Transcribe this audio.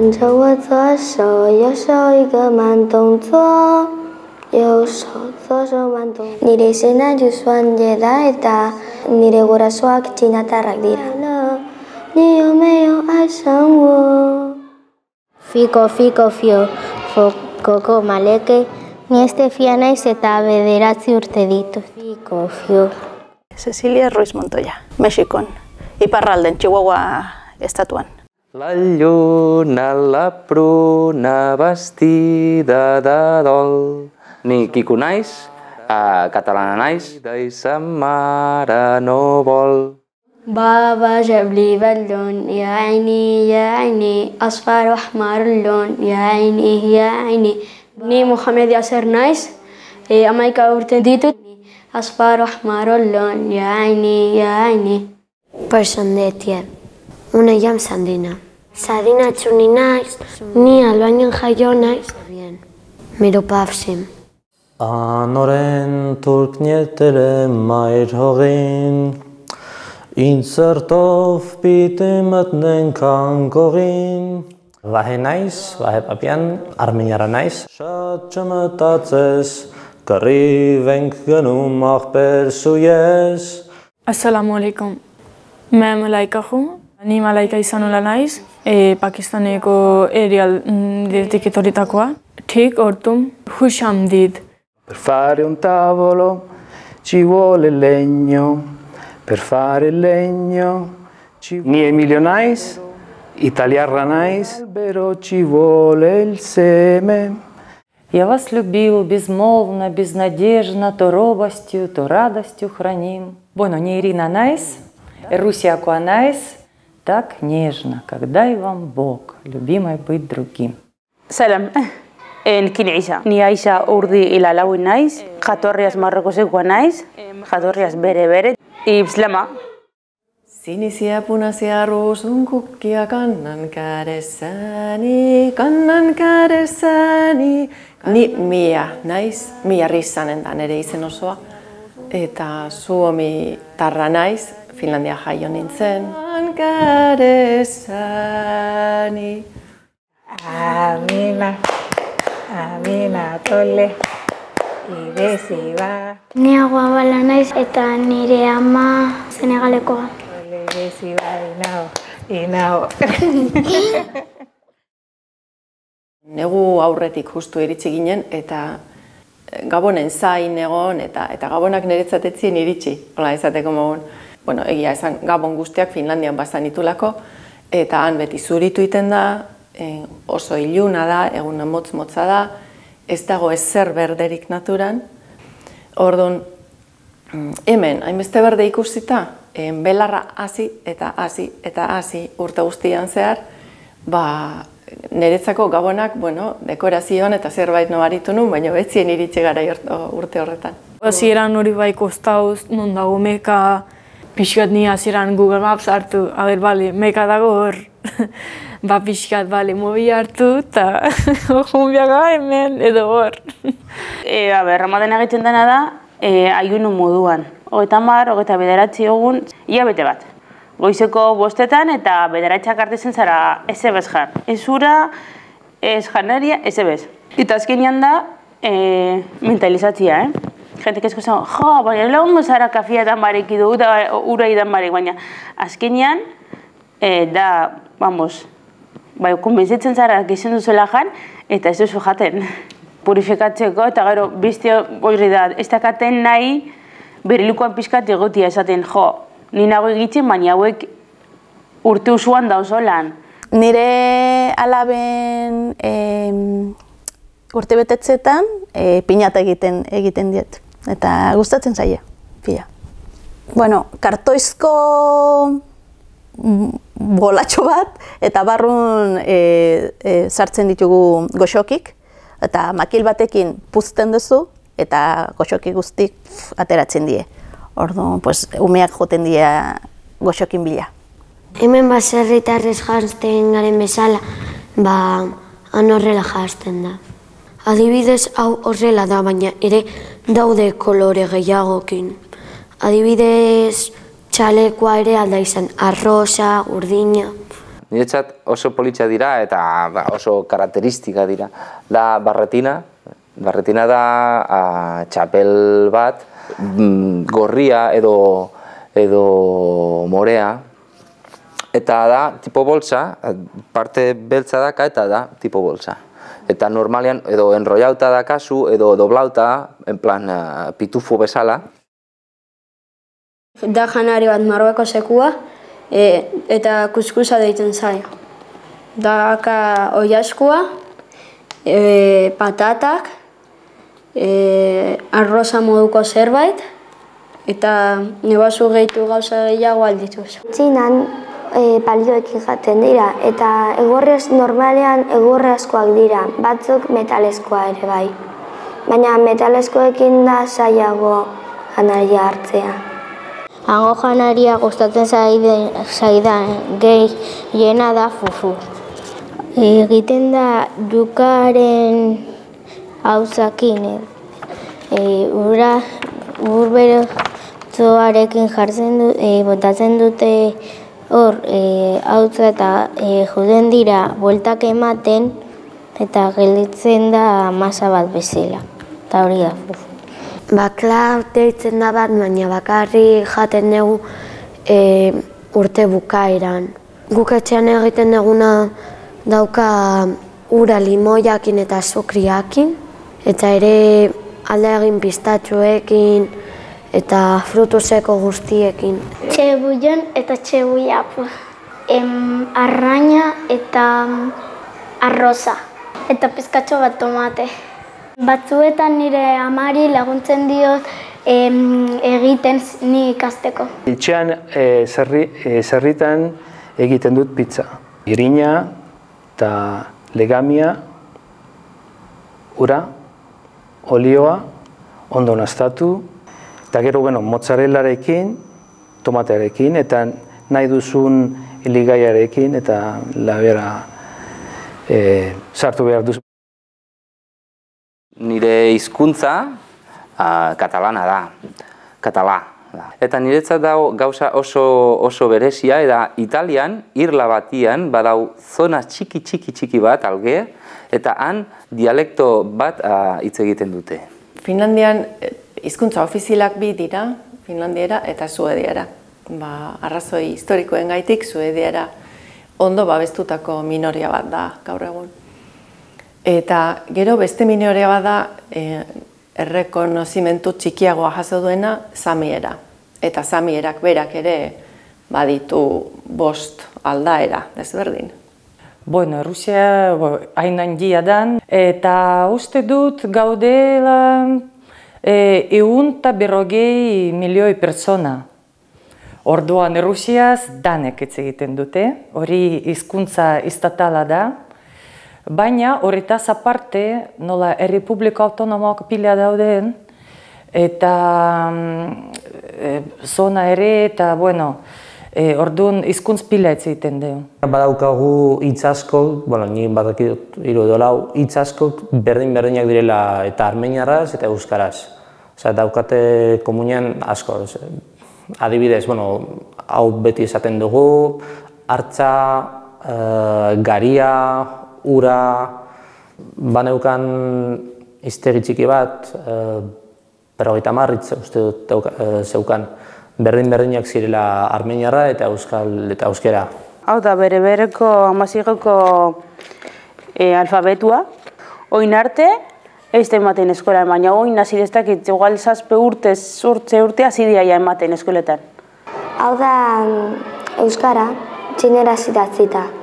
跟着我左手右手一个慢动作，右手左手慢动作。Nire izena Josuan Jeda eta nire gurasoak txinatarrak dira. Ni有没有爱上我？Fiko, fiko, fio, fokoko maleke, ni este fia naiz eta bederatzi urte ditu. Fiko, fio. Cecilia Ruiz Montoya, Mexikon, iparralden, Chihuahua estatuan. La lluna, la pruna, vestida de dol. Ni quico nais, uh, catalana nais, i sa mare no vol. بابا جاب لي بالون يا عيني يا عيني أصفر وأحمر اللون يا عيني يا عيني Ni Mohamed Yasser naiz, e, amaika urte ditut, أصفر وأحمر اللون يا عيني يا عيني Persondetia, Una sandina. Sardina txuninaiz, ni albainen jaio naiz. Bien. Miro pavsim. Անորեն թուրքն ետել եմ մայր հողին, Ինձ սրտով պիտի մտնենք անգողին։ Վահենայս, Վահեպապյան, արմենյարանայս։ Շատ չմտացես, կռիվ ենք գնում աղբեր սու ես։ Ասալամու ալիքում, մեմ լայկախում, Ni malaika izan nola naiz, e, Pakistaneko erial diretik etoritakoa. Tik ortum, husham dit. Per fare un tavolo ci vuole legno, per fare il legno ci Ni Emilio Nais, Italiarra Nais, albero ci vuole il seme. Я вас любил безмолвно, безнадежно, то робостью, то радостью храним. Bueno, не Ирина Найс, Русиаку Найс, так нежно, когда и вам Бог, любимой быть другим. Salam. Enkin Isa. Ni Aisa urdi ila lauin naiz, jatorriaz marrokosekoa naiz, jatorriaz bere bere, islama. Sinisiä punaisia ruusunkukkia kannan kädessäni, kannan kädessäni. Ni Mia naiz, Mia Rissanen da nere izen osoa. Eta Suomi tarra naiz, Finlandia jaio nintzen. Kädessäni. Amina, amina, tole, ibezi ba. Ni aguabala naiz eta nire ama Senegalekoa. Tole, ibezi ba, inao, inao. Negu aurretik justu iritsi ginen eta Gabonen zain egon eta eta Gabonak niretzat etzien iritsi. Hola esateko mogun. Bueno, egia esan Gabon guztiak Finlandian bazan itulako eta han beti zuritu iten da, e, oso iluna da, egun motz motza da, ez dago ezer berderik naturan. Orduan, hemen, hainbeste berde ikusita, en belarra hasi eta hasi eta hasi urte guztian zehar, ba, niretzako gabonak, bueno, dekorazioan eta zerbait nobaritu nun, baina betzien iritsi gara urte horretan. Hasieran hori bai kostauz, non dago meka, pixkat ni hasieran Google Maps hartu, a ber, bale, meka dago hor. ba pixkat, bale, mobi hartu, eta junbiaga hemen, edo hor. E, a ber, ramaden egiten dena da, e, aiunu moduan. Hogeita mar, hogeita bederatzi egun, ia bete bat. Goizeko bostetan eta bederatxak artezen zara ebez jar. Ez ura, ez janaria, ebez. Eta azkenean da, e, mentalizatzia, eh? Gente kezko zen, jo, baina lagungo zara kafia edan barek da, ura edan barek, baina azkenean, e, da, vamos, bai, konbentzitzen zara gizen duzuela jan, eta ez duzu jaten. Purifikatzeko, eta gero, biztio hori da, ez dakaten nahi, berilukoan pixkat egotia esaten, jo, ni nago egitzen, baina hauek urte usuan dauzolan. Nire alaben em, urte betetzetan e, pinata egiten egiten diet. Eta gustatzen zaie, pila. Bueno, kartoizko bolatxo bat, eta barrun e, e, sartzen ditugu goxokik, eta makil batekin puzten duzu, eta goxoki guztik ateratzen die. Ordu, pues, umeak joten dira goxokin bila. Hemen baserritarrez jazten garen bezala, ba, han horrela jazten da. Adibidez, hau horrela da, baina ere daude kolore gehiagokin. Adibidez, txalekoa ere alda izan, arrosa, urdina. Niretzat oso politxa dira eta ba, oso karakteristika dira. Da barretina, barretina da a, txapel bat, mm, gorria edo, edo morea, eta da tipo bolsa, parte beltza daka eta da tipo bolsa. Eta normalian edo enrollauta da kasu edo doblauta, en plan uh, pitufo bezala. Da janari bat marrueko sekua e, eta kuskusa deitzen zaio. Daka oiaskua, e, patatak, e, arroza moduko zerbait, eta nebazu gehitu gauza gehiago aldituz. Txinan e, balioekin jaten dira eta egorrez normalean egorre askoak dira, batzuk metalezkoa ere bai. Baina metalezkoekin da zailago janaria hartzea. Hango janaria gustatzen zaidan gehi jena da fufu. Egiten da dukaren hauzakin, e, ura, ur berozoarekin jartzen du, e, botatzen dute hor e, hautza eta e, juden dira bueltak ematen eta gelditzen da masa bat bezala. Eta hori da. Bakla deitzen da bat, baina bakarri jaten dugu e, urte bukaeran. Guk etxean egiten duguna dauka ura limoiakin eta sukriakin, eta ere alda egin pistatxoekin eta frutu seko guztiekin. Txebullon eta txebullapu. Em, arraina eta arroza. Eta pizkatxo bat tomate. Batzuetan nire amari laguntzen diot em, egiten ni ikasteko. Etxean e, zerri, e, zerritan egiten dut pizza. Irina eta legamia, ura, olioa, ondo nastatu, eta gero bueno, mozzarella-rekin, tomatearekin, eta nahi duzun eligaiarekin, eta labera e, sartu behar duzu. Nire hizkuntza ah, katalana da, katala. Da. Eta niretzat dago gauza oso, oso berezia, eta Italian, irla batian, badau zona txiki txiki txiki bat, alge, eta han dialekto bat ah, hitz egiten dute. Finlandian eh, hizkuntza ofizialak bi dira, Finlandiera eta Suediara. Ba, arrazoi historikoen gaitik, Suediara ondo babestutako minoria bat da gaur egun. Eta gero beste minoria bat da e, errekonozimentu txikiagoa jaso duena Samiera. Eta Samierak berak ere baditu bost aldaera, desberdin. Bueno, Rusia hain handia dan, eta uste dut gaudela e, eun eta berrogei milioi pertsona. Orduan Rusiaz danek hitz egiten dute, hori hizkuntza istatala da, baina horretaz aparte, nola Errepubliko Autonomoak pila dauden, eta zona ere, eta bueno, e, orduan hizkuntz pila egiten dugu. Badaukagu hitz asko, bueno, ni badakit hiru edo lau, hitz asko berdin berdinak direla eta armeniarraz eta euskaraz. Osea, daukate komunian asko. ez. Adibidez, bueno, hau beti esaten dugu, hartza, e, garia, ura, baneukan iztegi txiki bat, e, berrogeita marritz uste dut e, zeukan, berdin-berdinak zirela armeniarra eta euskal eta euskera. Hau da, bere bereko amazigoko e, alfabetua. Oin arte, ez da ematen eskolan, baina oin hasi destakit, igual zazpe urte, urtze urte hasi dira ja ematen eskoletan. Hau da mm, euskara, txinera zidatzita.